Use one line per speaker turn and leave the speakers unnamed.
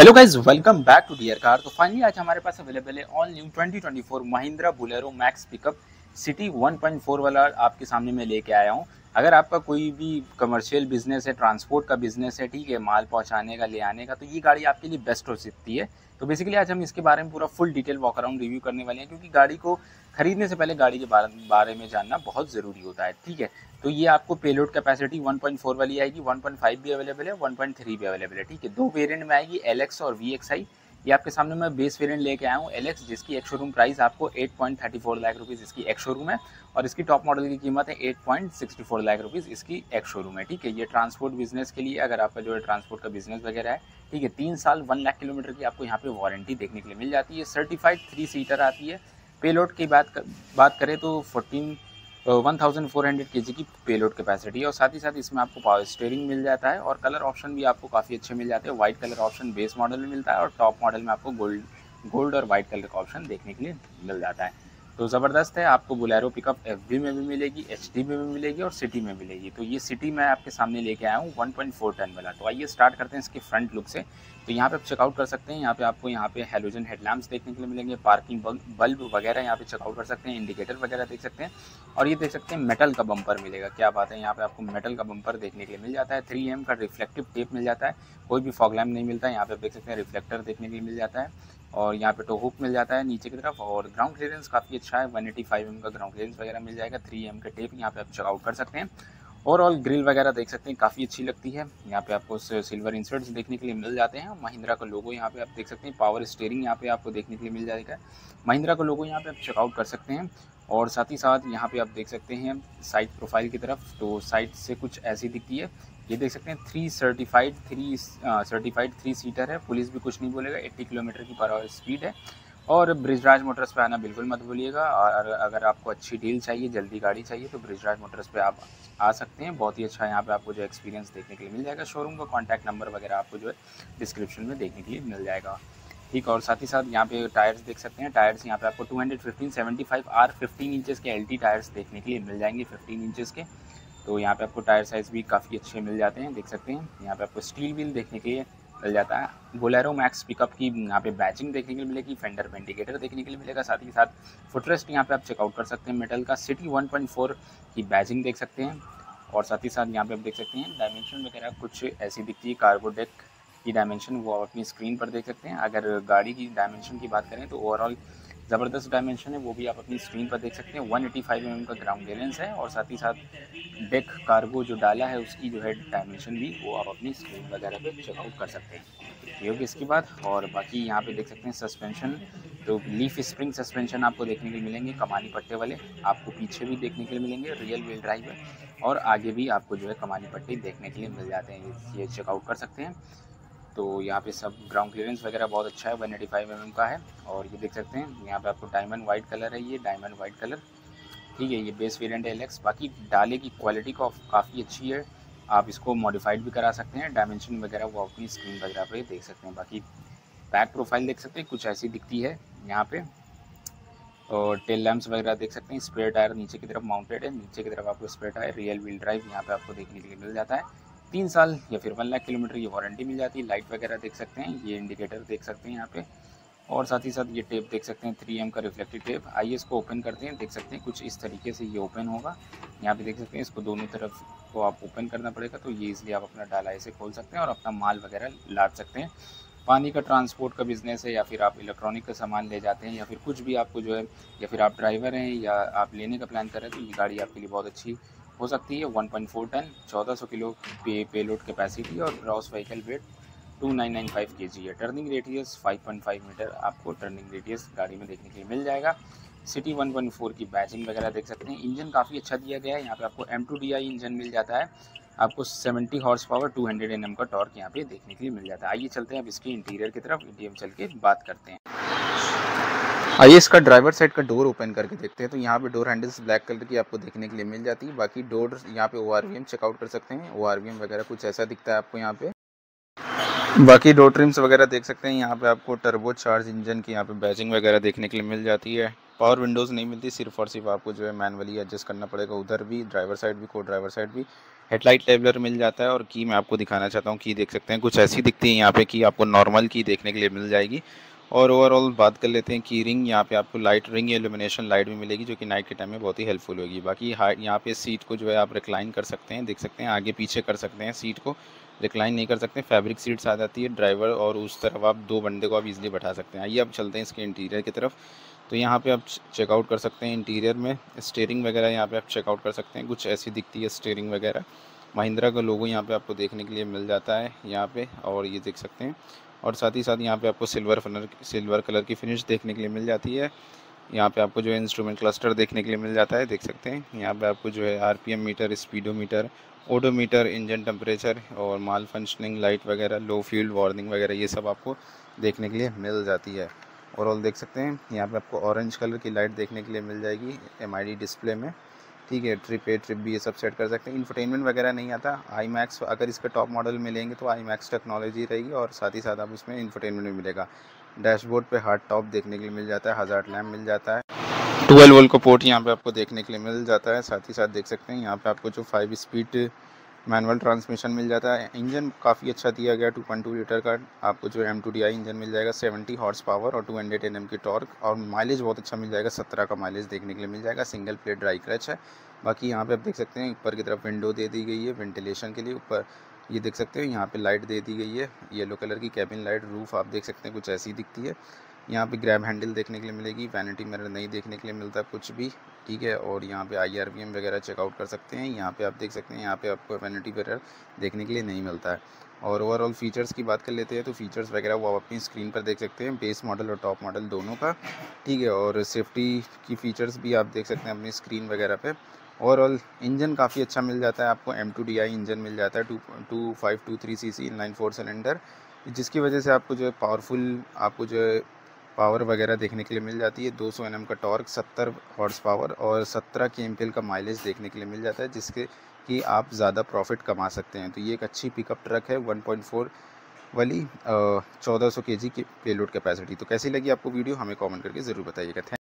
Hello guys welcome back to dear car तो finally आज हमारे पास अवेलेबल है all new 2024 Mahindra Bolero Maxx pickup city 1.4 वाला आपके सामने मैं लेके आया हूँ। अगर आपका कोई भी कमर्शियल बिज़नेस है ट्रांसपोर्ट का बिज़नेस है, ठीक है, माल पहुँचाने का, ले आने का तो ये गाड़ी आपके लिए बेस्ट हो सकती है। तो बेसिकली आज हम इसके बारे में पूरा full detail walk around review करने वाले हैं, क्योंकि गाड़ी को खरीदने से पहले गाड़ी के बारे में जानना बहुत ज़रूरी होता है, ठीक है। तो ये आपको पेलोड कैपेसिटी 1.4 वाली आएगी 1.5 भी अवेलेबल है 1.3 भी अवेलेबल है ठीक है? दो वेरिएंट में आएगी एलएक्स और वी ये आपके सामने मैं बेस वेरिएंट लेके आया हूँ एल जिसकी एक शोरूम प्राइस आपको 8.34 लाख रुपीज़ इसकी एक शोरूम है और इसकी टॉप मॉडल की कीमत है 8.64 लाख रुपीज़ इसकी एक शोरूम है ठीक है? ये ट्रांसपोर्ट बिज़नेस के लिए अगर आपका जो है ट्रांसपोर्ट का बिज़नेस वगैरह है ठीक है? तीन साल वन लाख किलोमीटर की आपको यहाँ पे वारंटी देखने के लिए मिल जाती है। सर्टिफाइड थ्री सीटर आती है। पेलोड की बात कर, बात करें तो fourteen one thousand four hundred K G की पेलोड कैपेसिटी है और साथ ही साथ इसमें आपको पावर स्टेयरिंग मिल जाता है और कलर ऑप्शन भी आपको काफ़ी अच्छे मिल जाते हैं। White colour option base model में मिलता है और टॉप मॉडल में आपको गोल्ड गोल्ड और वाइट कलर का ऑप्शन देखने के लिए मिल जाता है। तो ज़बरदस्त है, आपको बुलेरो पिकअप एफबी में भी मिलेगी, एचडी में भी मिलेगी और सिटी में मिलेगी। तो ये सिटी मैं आपके सामने लेके आया हूँ 1.4 टन वाला। तो आइए स्टार्ट करते हैं इसके फ्रंट लुक से। तो यहाँ पे आप चेकआउट कर सकते हैं, यहाँ पे आपको यहाँ पे हेलोजन हेडलैम्प्स देखने के लिए मिलेंगे पार्किंग बल्ब वगैरह यहाँ पे चेकआउट कर सकते हैं इंडिकेटर वगैरह देख सकते हैं। और ये देख सकते हैं मेटल का बम्पर मिलेगा, क्या बात है, यहाँ पे आपको मेटल का बम्पर देखने के लिए मिल जाता है। थ्री का रिफ्लेक्टिव टेप मिल जाता है, कोई भी फॉग नहीं मिलता है यहाँ पे आप देख सकते हैं रिफ्लेक्टर देखने के लिए मिल जाता है। और यहाँ पे टो हुक मिल जाता है नीचे की तरफ़ और ग्राउंड क्लियरेंस काफ़ी अच्छा है 185 एम का ग्राउंड क्लियरेंस वगैरह मिल जाएगा 3 एम के टेप यहाँ पे आप चेकआउट कर सकते हैं। ओवरऑल ग्रिल वगैरह देख सकते हैं, काफ़ी अच्छी लगती है। यहाँ पे आपको सिल्वर इंसर्ट्स देखने के लिए मिल जाते हैं। महिंद्रा का लोगो यहाँ पे आप देख सकते हैं पावर स्टेयरिंग यहाँ पे आपको देखने के लिए मिल जाएगा। महिंद्रा का लोगो यहाँ पे आप चेकआउट कर सकते हैं। और साथ ही साथ यहाँ पे आप देख सकते हैं साइड प्रोफ़ाइल की तरफ़ तो साइड से कुछ ऐसी दिखती है। ये देख सकते हैं three certified three certified three seater है। पुलिस भी कुछ नहीं बोलेगा 80 किलोमीटर की पर आवर स्पीड है। और ब्रिजराज मोटर्स पे आना बिल्कुल मत भूलिएगा। और अगर आपको अच्छी डील चाहिए, जल्दी गाड़ी चाहिए तो ब्रिजराज मोटर्स पे आप आ सकते हैं। बहुत ही अच्छा यहाँ पे आपको जो एक्सपीरियंस देखने के लिए मिल जाएगा। शोरूम का कॉन्टैक्ट नंबर वगैरह आपको जो है डिस्क्रिप्शन में देखने के लिए मिल जाएगा। ठीक, और साथ ही साथ यहाँ पे टायर्स देख सकते हैं। टायर्स यहाँ पे आपको 215 75 आर फिफ्टीन इंचज़ के एलटी टायर्स देखने के लिए मिल जाएँगे 15 इंचेस के। तो यहाँ पे आपको टायर साइज़ भी काफ़ी अच्छे मिल जाते हैं, देख सकते हैं। यहाँ पे आपको स्टील व्हील देखने के लिए मिल जाता है। बोलेरो मैक्स पिकअप की यहाँ पे बैचिंग देखने के लिए मिलेगी फेंडर वेंटिकेटर देखने के लिए मिलेगा, साथ ही साथ फुटरेस्ट यहाँ पे आप चेकआउट कर सकते हैं। मेटल का सिटी 1.4 की बैचिंग देख सकते हैं और साथ ही साथ यहाँ पे आप देख सकते हैं डायमेंशन वगैरह कुछ ऐसी दिखती है कार्गो डेक की डायमेंशन वो आप अपनी स्क्रीन पर देख सकते हैं। अगर गाड़ी की डायमेंशन की बात करें तो ओवरऑल ज़बरदस्त डायमेंशन है, वो भी आप अपनी स्क्रीन पर देख सकते हैं। 185 एटी mm का ग्राउंड क्लियरेंस है और साथ ही साथ डेक कार्गो जो डाला है, उसकी जो है डायमेंशन भी वो आप अपनी स्क्रीन वगैरह पे चेकआउट कर सकते हैं। ये होगी इसकी बात और बाकी यहाँ पे देख सकते हैं सस्पेंशन तो लीफ स्प्रिंग सस्पेंशन आपको देखने के लिए मिलेंगे, कमानी पट्टे वाले। आपको पीछे भी देखने के लिए मिलेंगे रियल व्हील ड्राइव है। और आगे भी आपको जो है कमानी पट्टी देखने के लिए मिल जाते हैं, ये चेकआउट कर सकते हैं। तो यहाँ पे सब ग्राउंड क्लियरेंस वगैरह बहुत अच्छा है वन एटी फाइव एम का है। और ये देख सकते हैं, यहाँ पे आपको डायमंड वाइट कलर है ये डायमंड वाइट कलर ठीक है, ये बेस वेरिएंट है एलेक्स बाकी डाले की क्वालिटी का काफ़ी अच्छी है। आप इसको मॉडिफाइड भी करा सकते हैं डायमेंशन वगैरह वो अपनी स्क्रीन वगैरह पर देख सकते हैं। बाकी बैक प्रोफ़ाइल देख सकते हैं, कुछ ऐसी दिखती है यहाँ पे। और टेल लैम्प्स वगैरह देख सकते हैं स्प्रे टायर नीचे की तरफ़ माउंटेड है, नीचे की तरफ़ आपको spare tyre rear wheel drive यहाँ पे आपको देखने के लिए मिल जाता है। तीन साल या फिर वन लाख किलोमीटर की वारंटी मिल जाती है। लाइट वगैरह देख सकते हैं, ये इंडिकेटर देख सकते हैं यहाँ पे। और साथ ही साथ ये टेप देख सकते हैं थ्री एम का रिफ्लेक्टिव टेप आइए इसको ओपन करते हैं, देख सकते हैं कुछ इस तरीके से ये ओपन होगा। यहाँ पे देख सकते हैं इसको दोनों तरफ़ को आप ओपन करना पड़ेगा तो ये इसलिए आप अपना डाला ऐसे खोल सकते हैं और अपना माल वगैरह लाद सकते हैं। पानी का ट्रांसपोर्ट का बिज़नेस है या फिर आप इलेक्ट्रॉनिक का सामान ले जाते हैं या फिर कुछ भी आपको जो है, या फिर आप ड्राइवर हैं या आप लेने का प्लान कर रहे हैं तो ये गाड़ी आपके लिए बहुत अच्छी हो सकती है। 1.4 टन 1400 किलो पे पेलोड कैपेसिटी और ग्रॉस व्हीकल वेट 2995 केजी है। टर्निंग रेडियस 5.5 मीटर आपको टर्निंग रेडियस गाड़ी में देखने के लिए मिल जाएगा। सिटी 1.4 की बैचिंग वगैरह देख सकते हैं। इंजन काफ़ी अच्छा दिया गया है। यहाँ पे आपको एम टू इंजन मिल जाता है। आपको 70 हॉर्स पावर 200 एनएम का टॉर्क यहाँ पे देखने के लिए मिल जाता है। आइए चलते हैं अब इसके इंटीरियर की तरफ़। इंडियम चल के बात करते हैं। आइए इसका ड्राइवर साइड का डोर ओपन करके देखते हैं। तो यहाँ पे डोर हैंडल्स ब्लैक कलर की आपको देखने के लिए मिल जाती है। बाकी डोर यहाँ पे ओ आर चेकआउट कर सकते हैं। ओ आर वगैरह कुछ ऐसा दिखता है आपको यहाँ पे। बाकी डोर ट्रिम्स वगैरह देख सकते हैं। यहाँ पे आपको टर्बो चार्ज इंजन की यहाँ पे बैजिंग वगैरह देखने के लिए मिल जाती है। पावर विंडोज़ नहीं मिलती, सिर्फ़ और सिर्फ़ आपको जो है मैनुअली एडजस्ट करना पड़ेगा। उधर भी ड्राइवर साइड भी को ड्राइवर साइड भी हेडलाइट लेवलर मिल जाता है। और की मैं आपको दिखाना चाहता हूँ। की देख सकते हैं। कुछ ऐसी दिखती है यहाँ पे की आपको नॉर्मल की देखने के लिए मिल जाएगी। और ओवरऑल बात कर लेते हैं की रिंग यहाँ पे आपको लाइट रिंग एलिमिनेशन लाइट भी मिलेगी, जो कि नाइट के टाइम में बहुत ही हेल्पफुल होगी। बाकी यहाँ पे सीट को जो है आप रिक्लाइन कर सकते हैं, देख सकते हैं, आगे पीछे कर सकते हैं सीट को। रिक्लाइन नहीं कर सकते फैब्रिक सीट्स आ जाती है ड्राइवर और उस तरफ़ आप दो बंदे को आप इजीली बैठा सकते हैं। आइए अब चलते हैं इसके इंटीरियर की तरफ़। तो यहाँ पे आप चेकआउट कर सकते हैं इंटीरियर में। स्टेयरिंग वगैरह यहाँ पे आप चेकआउट कर सकते हैं। कुछ ऐसी दिखती है स्टेयरिंग वगैरह। महिंद्रा का लोगो यहाँ पे आपको देखने के लिए मिल जाता है यहाँ पे और ये देख सकते हैं। और साथ ही साथ यहाँ पे आपको सिल्वर कलर सिल्वर कलर की फिनिश देखने के लिए मिल जाती है। यहाँ पे आपको जो है इंस्ट्रूमेंट क्लस्टर देखने के लिए मिल जाता है, देख सकते हैं। यहाँ पे आपको जो है RPM meter speedometer odometer engine temperature और माल फंक्शनिंग लाइट वगैरह लो फ्यूल वार्निंग वगैरह, ये सब आपको देखने के लिए मिल जाती है। ओवरऑल देख सकते हैं, यहाँ पे आपको ऑरेंज कलर की लाइट देखने के लिए मिल जाएगी एमआईडी डिस्प्ले में। ठीक है ट्रिप ए ट्रिप भी ये सब सेट कर सकते हैं। इन्फोटेनमेंट वगैरह नहीं आता। आई मैक्स अगर इसके टॉप मॉडल में लेंगे तो आई मैक्स टेक्नोलॉजी रहेगी और साथ ही साथ आप उसमें इन्फोटेनमेंट भी मिलेगा। डैशबोर्ड पे हार्ड टॉप देखने के लिए मिल जाता है हज़ार लैम्प मिल जाता है। ट्वेल्व वोल्ट का पोर्ट यहाँ पे आपको देखने के लिए मिल जाता है। साथ ही साथ देख सकते हैं, यहाँ पे आपको जो फाइव स्पीड मैनुअल ट्रांसमिशन मिल जाता है। इंजन काफ़ी अच्छा दिया गया 2.2 लीटर का। आपको जो M two D I engine मिल जाएगा 70 हॉर्स पावर और 200 एन एम की टॉर्क और माइलेज बहुत अच्छा मिल जाएगा 17 का माइलेज देखने के लिए मिल जाएगा। सिंगल प्लेट ड्राई क्रच है। बाकी यहाँ पे आप देख सकते हैं, ऊपर की तरफ़ विंडो दे दी गई है वेंटिलेशन के लिए। ऊपर ये देख सकते हो, यहाँ पे लाइट दे दी गई है। येलो कलर की कैबिन लाइट रूफ आप देख सकते हैं, कुछ ऐसी दिखती है। यहाँ पे ग्रैब हैंडल देखने के लिए मिलेगी वैनिटी मिरर नहीं देखने के लिए मिलता कुछ भी, ठीक है? और यहाँ पे आई वगैरह चेकआउट कर सकते हैं, यहाँ पे आप देख सकते हैं, यहाँ पे आपको वैनिटी मिरर देखने के लिए नहीं मिलता है। और ओवरऑल फीचर्स की बात कर लेते हैं तो फीचर्स वगैरह वो आप अपनी स्क्रीन पर देख सकते हैं बेस मॉडल और टॉप मॉडल दोनों का, ठीक है? और सेफ्टी की फ़ीचर्स भी आप देख सकते हैं अपनी स्क्रीन वगैरह पर ओवरऑल इंजन काफ़ी अच्छा मिल जाता है, आपको M two D I engine मिल जाता है two two five two three C C in four cylinder जिसकी वजह से आपको जो है पावरफुल आपको जो है पावर वगैरह देखने के लिए मिल जाती है। 200 सौ का टॉर्क 70 हॉर्स पावर और 17 के का माइलेज देखने के लिए मिल जाता है, जिसके कि आप ज़्यादा प्रॉफिट कमा सकते हैं। तो ये एक अच्छी पिकअप ट्रक है 1.4 वाली चौदह सौ के जी की पेलोड कैपेसिटी। तो कैसी लगी आपको वीडियो? हमें कॉमेंट करके ज़रूर बताइएगा।